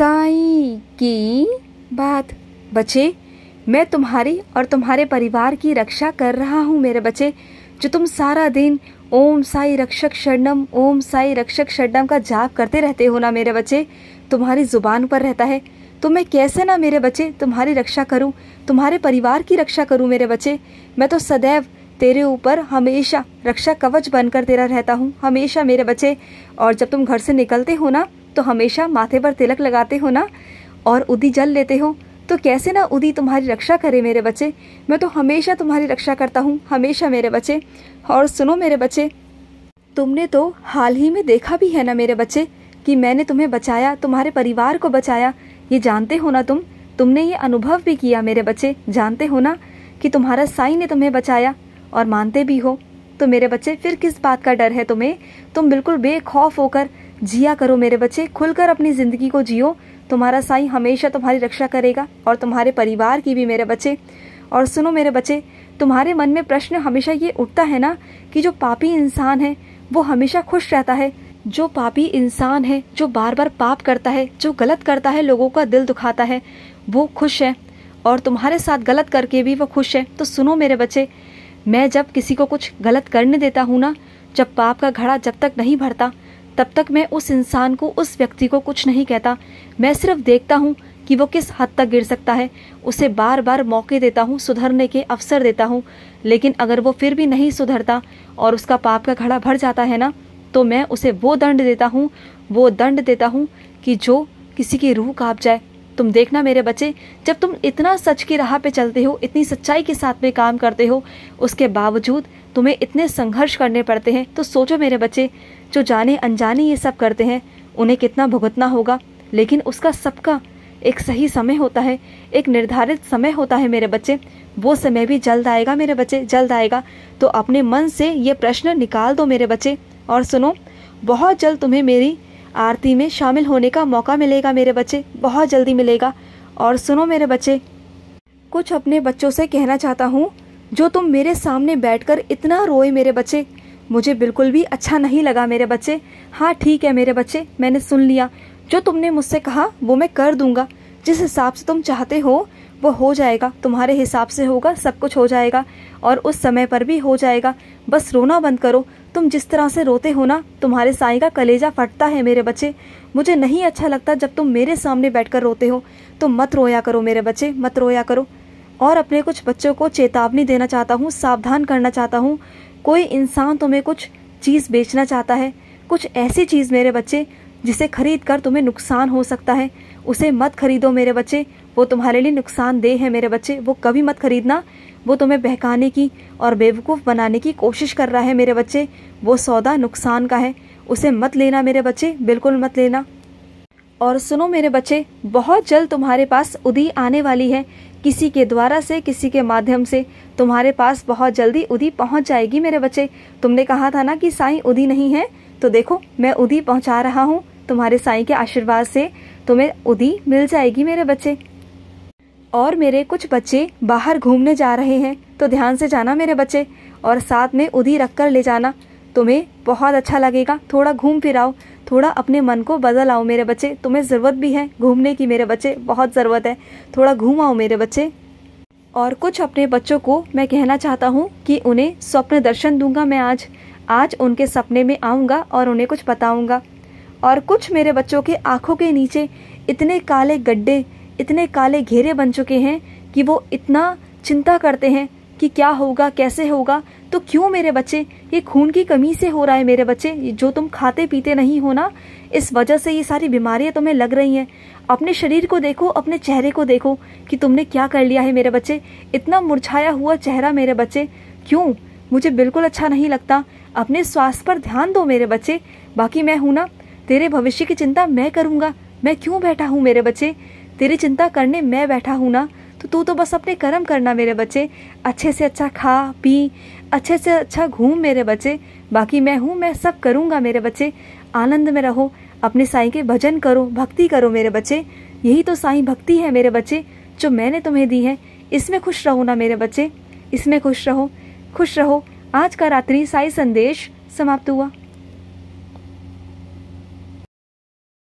साई की बात। बच्चे, मैं तुम्हारी और तुम्हारे परिवार की रक्षा कर रहा हूँ मेरे बच्चे, जो तुम सारा दिन ओम साई रक्षक शरणम ओम साई रक्षक शरणम का जाप करते रहते हो ना मेरे बच्चे? तुम्हारी ज़ुबान पर रहता है। तो मैं कैसे ना मेरे बच्चे तुम्हारी रक्षा करूँ, तुम्हारे परिवार की रक्षा करूँ मेरे बच्चे? मैं तो सदैव तेरे ऊपर हमेशा रक्षा कवच बनकर तेरा रहता हूँ, हमेशा मेरे बच्चे। और जब तुम घर से निकलते हो ना तो हमेशा माथे पर तिलक लगाते हो ना? और उदी जल लेते हो? तो कैसे ना उदी तुम्हारी रक्षा करे मेरे बच्चे? मैं तो हमेशा तुम्हारी रक्षा करता हूँ, हमेशा मेरे बच्चे। और सुनो मेरे बच्चे, तुमने तो हाल ही में देखा भी है ना मेरे बच्चे, कि मैंने तुम्हें बचाया, तुम्हारे परिवार को बचाया। ये जानते हो ना तुम? तुमने ये अनुभव भी किया मेरे बच्चे, जानते हो ना? कि तुम्हारा साई ने तुम्हें बचाया, और मानते भी हो। तो मेरे बच्चे, फिर किस बात का डर है तुम्हें? तुम बिल्कुल बेखौफ होकर जिया करो मेरे बच्चे, खुलकर अपनी ज़िंदगी को जियो। तुम्हारा साई हमेशा तुम्हारी रक्षा करेगा और तुम्हारे परिवार की भी मेरे बच्चे। और सुनो मेरे बच्चे, तुम्हारे मन में प्रश्न हमेशा ये उठता है ना कि जो पापी इंसान है, वो हमेशा खुश रहता है। जो पापी इंसान है, जो बार बार पाप करता है, जो गलत करता है, लोगों का दिल दुखाता है, वो खुश है। और तुम्हारे साथ गलत करके भी वो खुश है। तो सुनो मेरे बच्चे, मैं जब किसी को कुछ गलत करने देता हूँ ना, जब पाप का घड़ा जब तक नहीं भरता तब तक मैं उस इंसान को, उस व्यक्ति को कुछ नहीं कहता। मैं सिर्फ़ देखता हूँ कि वो किस हद तक गिर सकता है। उसे बार बार मौके देता हूँ, सुधरने के अवसर देता हूँ। लेकिन अगर वो फिर भी नहीं सुधरता और उसका पाप का घड़ा भर जाता है ना तो मैं उसे वो दंड देता हूँ, वो दंड देता हूँ कि जो किसी की रूह काँप जाए। तुम देखना मेरे बच्चे, जब तुम इतना सच की राह पे चलते हो, इतनी सच्चाई के साथ में काम करते हो, उसके बावजूद तुम्हें इतने संघर्ष करने पड़ते हैं तो सोचो मेरे बच्चे, जो जाने अनजाने ये सब करते हैं, उन्हें कितना भुगतना होगा? लेकिन उसका सबका एक सही समय होता है, एक निर्धारित समय होता है मेरे बच्चे। वो समय भी जल्द आएगा मेरे बच्चे, जल्द आएगा। तो अपने मन से ये प्रश्न निकाल दो मेरे बच्चे, और सुनो, बहुत जल्द तुम्हें मेरी आरती में शामिल होने का मौका मिलेगा मेरे बच्चे, बहुत जल्दी मिलेगा। और सुनो मेरे बच्चे, कुछ अपने बच्चों से कहना चाहता हूँ, जो तुम मेरे सामने बैठकर इतना रोए मेरे बच्चे, मुझे बिल्कुल भी अच्छा नहीं लगा मेरे बच्चे। हाँ ठीक है मेरे बच्चे, मैंने सुन लिया। जो तुमने मुझसे कहा, वो मैं कर दूँगा। जिस हिसाब से तुम चाहते हो वो हो जाएगा, तुम्हारे हिसाब से होगा, सब कुछ हो जाएगा और उस समय पर भी हो जाएगा। बस रोना बंद करो। तुम जिस तरह से रोते हो ना, तुम्हारे साई का कलेजा फटता है मेरे बच्चे। मुझे नहीं अच्छा लगता जब तुम मेरे सामने बैठकर रोते हो। तो मत रोया करो मेरे बच्चे, मत रोया करो। और अपने कुछ बच्चों को चेतावनी देना चाहता हूँ, सावधान करना चाहता हूँ। कोई इंसान तुम्हें कुछ चीज़ बेचना चाहता है, कुछ ऐसी चीज़ मेरे बच्चे, जिसे खरीद कर तुम्हें नुकसान हो सकता है, उसे मत खरीदो मेरे बच्चे। वो तुम्हारे लिए नुकसानदेह है मेरे बच्चे। वो कभी मत खरीदना। वो तुम्हें बहकाने की और बेवकूफ़ बनाने की कोशिश कर रहा है मेरे बच्चे। वो सौदा नुकसान का है। उसे मत लेना मेरे बच्चे। बिल्कुल मत लेना। और सुनो मेरे बच्चे, बहुत जल्द तुम्हारे पास उदी आने वाली है। किसी के द्वारा से, किसी के माध्यम से तुम्हारे पास बहुत जल्दी उदी पहुँच जाएगी मेरे बच्चे। तुमने कहा था ना कि साई उदी नहीं है? तो देखो, मैं उदी पहुँचा रहा हूँ तुम्हारे साई के आशीर्वाद से। तुम्हें उदी मिल जाएगी मेरे बच्चे। और मेरे कुछ बच्चे बाहर घूमने जा रहे हैं तो ध्यान से जाना मेरे बच्चे, और साथ में उदी रख कर ले जाना। तुम्हें बहुत अच्छा लगेगा। थोड़ा घूम फिर आओ। थोड़ा अपने मन को बदल आओ मेरे बच्चे। तुम्हें ज़रूरत भी है घूमने की मेरे बच्चे, बहुत ज़रूरत है। थोड़ा घूम आओ मेरे बच्चे। और कुछ अपने बच्चों को मैं कहना चाहता हूँ कि उन्हें स्वप्न दर्शन दूँगा मैं आज। आज उनके सपने में आऊँगा और उन्हें कुछ बताऊँगा। और कुछ मेरे बच्चों के आँखों के नीचे इतने काले गड्ढे इतने काले घेरे बन चुके हैं कि वो इतना चिंता करते हैं कि क्या होगा, कैसे होगा। तो क्यों मेरे बच्चे? ये खून की कमी से हो रहा है मेरे बच्चे। जो तुम खाते पीते नहीं हो ना, इस वजह से ये सारी बीमारियाँ तुम्हें लग रही हैं। अपने शरीर को देखो, अपने चेहरे को देखो कि तुमने क्या कर लिया है मेरे बच्चे। इतना मुरझाया हुआ चेहरा मेरे बच्चे। क्यों? मुझे बिल्कुल अच्छा नहीं लगता। अपने स्वास्थ्य पर ध्यान दो मेरे बच्चे। बाकी मैं हूँ ना, तेरे भविष्य की चिंता मैं करूँगा। मैं क्यों बैठा हूँ मेरे बच्चे? तेरी चिंता करने मैं बैठा हूँ ना तो तू तो बस अपने कर्म करना मेरे बच्चे। अच्छे से अच्छा खा, पी, अच्छे से अच्छा घूम मेरे बच्चे। बाकी मैं हूँ, मैं सब करूँगा मेरे बच्चे। आनंद में रहो, अपने साईं के भजन करो, भक्ति करो मेरे बच्चे। यही तो साईं भक्ति है मेरे बच्चे, जो मैंने तुम्हें दी है। इसमें खुश रहो ना मेरे बच्चे, इसमें खुश रहो खुश रहो। आज का रात्रि साई संदेश समाप्त हुआ।